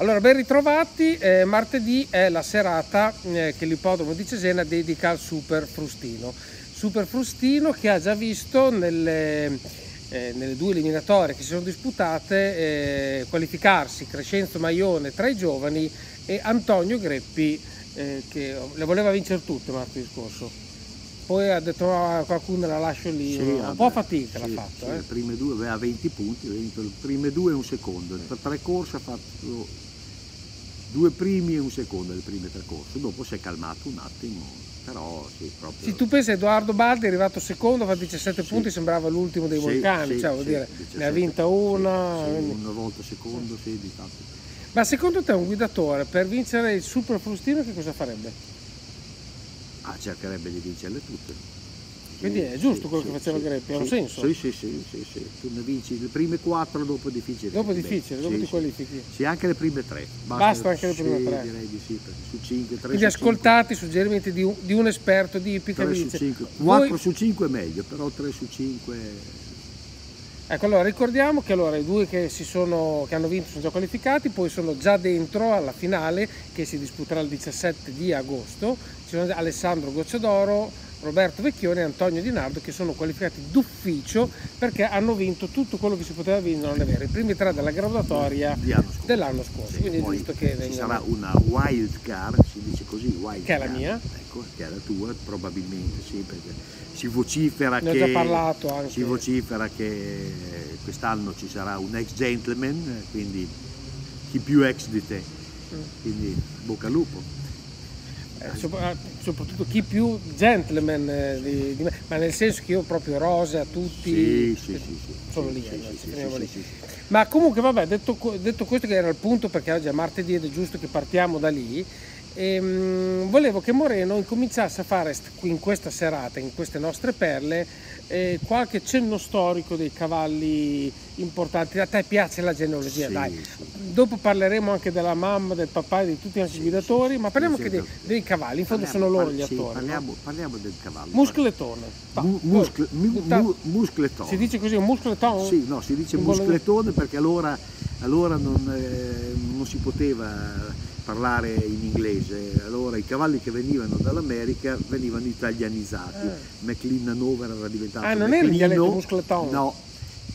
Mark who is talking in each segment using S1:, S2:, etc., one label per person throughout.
S1: Allora, ben ritrovati, eh, martedì è la serata eh, che l'ippodromo di Cesena dedica al Super Frustino. Super Frustino che ha già visto nelle, eh, nelle due eliminatorie che si sono disputate eh, qualificarsi Crescenzo Maione tra i giovani e Antonio Greppi eh, che le voleva vincere tutte martedì scorso. Poi ha detto no, qualcuno la lascio lì, sì, un vabbè, po' fatica sì, l'ha fatto. Sì,
S2: eh. Le prime due aveva 20 punti, le prime due e un secondo, per tre corse ha fatto due primi e un secondo le prime tre corse, dopo si è calmato un attimo, però sì, proprio...
S1: Sì, tu pensi Edoardo Baldi è arrivato secondo, fa 17 sì. punti, sembrava l'ultimo dei sì, vulcani, sì, cioè, vuol dire, 17, ne ha vinta una...
S2: una volta secondo, sì, di fatto.
S1: Ma secondo te un guidatore per vincere il Super Frustino che cosa farebbe?
S2: Ah, cercherebbe di vincerle tutte
S1: quindi è giusto quello che faceva Greppi, ha un senso?
S2: Sì, sì, sì, sì, sì, tu ne vinci le prime quattro, dopo è difficile.
S1: Dopo è difficile, dopo ti qualifichi.
S2: Sì, anche le prime tre.
S1: Basta, Basta anche le prime tre.
S2: direi di sì, su cinque, tre
S1: Quindi ascoltate i suggerimenti di un, di un, esperto di Ippica
S2: 3 su 5, 4 Voi... su 5 è meglio, però 3 su 5
S1: Ecco, allora ricordiamo che allora, i due che, sono, che, hanno vinto sono già qualificati, poi sono già dentro alla finale che si disputerà il 17 di agosto. Ci sono Alessandro Gocciadoro, Roberto Vecchione e Antonio Di Nardo che sono qualificati d'ufficio perché hanno vinto tutto quello che si poteva vincere, non è vero, i primi tre della graduatoria dell'anno scorso. Sì, quindi è giusto che
S2: ci sarà una wild card, si dice così, wild
S1: che
S2: è
S1: la mia,
S2: ecco, che è la tua, probabilmente sì, perché si vocifera
S1: ne
S2: che, si vocifera che quest'anno ci sarà un ex gentleman, quindi chi più ex di te, mm. quindi bocca al lupo.
S1: Eh, eh, soprattutto chi più gentleman eh, di, di, me, ma nel senso che io proprio rosa a tutti,
S2: sì, sì, sì,
S1: solo lì, lì. Ma comunque vabbè, detto, detto, questo che era il punto perché oggi è martedì ed è giusto che partiamo da lì, ehm, volevo che Moreno incominciasse a fare in questa serata, in queste nostre perle, eh, qualche cenno storico dei cavalli importanti. A te piace la genealogia, sì, dai. Sì. Dopo parleremo anche della mamma, del papà e di tutti i sì, guidatori, ma parliamo anche dei, dei, cavalli, in fondo
S2: parliamo,
S1: sono loro gli attori.
S2: Parliamo, no? parliamo, del cavallo.
S1: Muscletone.
S2: Mu, muscle, mu, mu, muscletone.
S1: Si dice così, un muscletone?
S2: Sì, no, si dice muscletone perché allora, allora non, eh, non si poteva parlare in inglese, allora i cavalli che venivano dall'America venivano italianizzati, eh. McLean Hanover era diventato
S1: Ah, non era il dialetto Muscletown?
S2: No,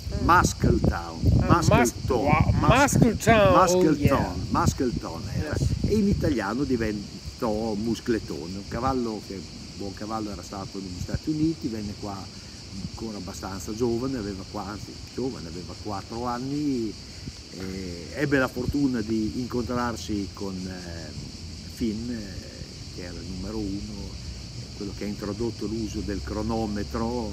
S2: eh. Muscletown,
S1: Muscletown, Muscletown,
S2: Muscletown, Muscletown era, yes. e in italiano diventò Muscletone, un cavallo che, buon cavallo era stato negli Stati Uniti, venne qua ancora abbastanza giovane, aveva quasi, giovane, aveva 4 anni, ebbe la fortuna di incontrarsi con eh, Finn, eh, che era il numero uno, quello che ha introdotto l'uso del cronometro.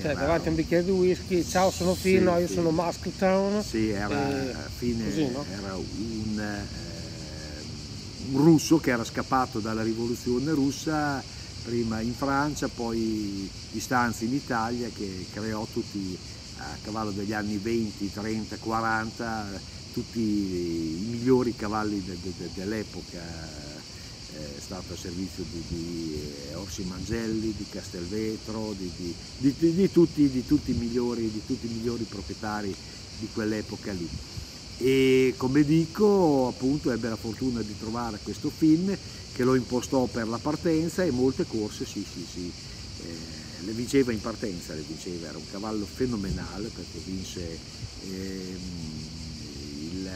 S1: Cioè, davanti a un bicchiere di whisky, ciao sono Finn, sì, no, io sì. sono Muscletown.
S2: Sì, era, Finn no? era un, eh, un russo che era scappato dalla rivoluzione russa prima in Francia, poi di stanza in Italia che creò tutti a cavallo degli anni 20, 30, 40, tutti i migliori cavalli de, de, de, dell'epoca, eh, è stato a servizio di, di eh, Orsi Mangelli, di Castelvetro, di, di, tutti, tutti migliori, di tutti i migliori proprietari di quell'epoca lì. E come dico, appunto, ebbe la fortuna di trovare questo film che lo impostò per la partenza e molte corse sì, sì, sì. Eh, le vinceva in partenza, le vinceva, era un cavallo fenomenale perché vinse ehm, il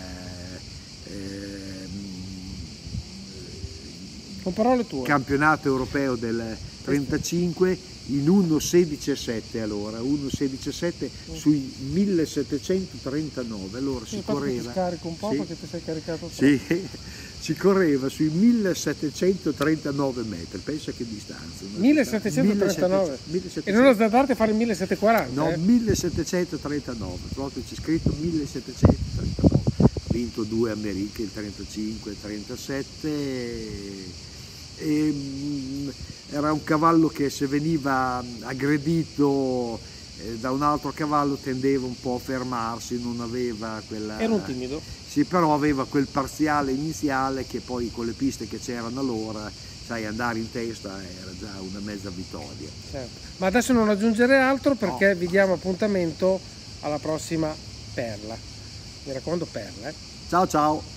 S1: ehm,
S2: campionato europeo del 35 in 1.16.7 allora, 1.16.7 mm. sui 1739, allora si correva.
S1: Scarico un po' sì, perché ti sei caricato
S2: Sì, si correva sui 1739 metri, pensa che distanza.
S1: 1739? 1700, e non lo andate a fare il 1740?
S2: No,
S1: eh?
S2: 1739, proprio c'è scritto 1739. Ha vinto due Americhe, il 35 e il 37. E, e, era un cavallo che se veniva aggredito eh, da un altro cavallo tendeva un po' a fermarsi, non aveva quella...
S1: Era un timido?
S2: Sì, però aveva quel parziale iniziale che poi con le piste che c'erano allora, sai, andare in testa era già una mezza vittoria.
S1: Certo. Ma adesso non aggiungere altro perché no. vi diamo appuntamento alla prossima perla. Mi raccomando perla. Eh?
S2: Ciao ciao!